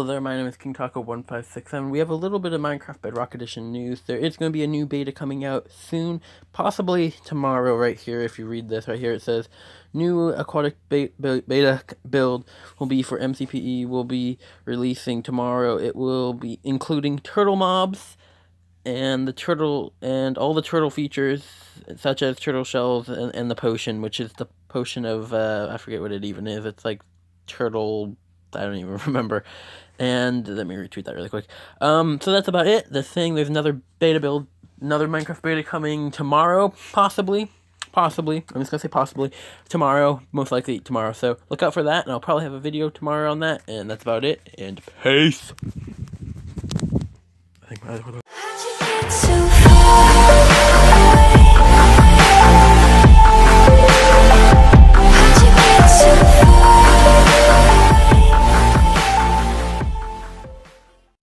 is King Taco one five six seven. We have a little bit of Minecraft Bedrock Edition news. There is going to be a new beta coming out soon, possibly tomorrow. Right here, if you read this right here, it says new aquatic beta build will be for MCPE. Will be releasing tomorrow. It will be including turtle mobs and the turtle and all the turtle features such as turtle shells and, and the potion, which is the potion of uh, I forget what it even is. It's like turtle I don't even remember. And let me retweet that really quick. Um, so that's about it. The thing, there's another beta build, another Minecraft beta coming tomorrow, possibly. Possibly. I'm just gonna say possibly. Tomorrow, most likely tomorrow. So look out for that, and I'll probably have a video tomorrow on that. And that's about it. And peace. I think.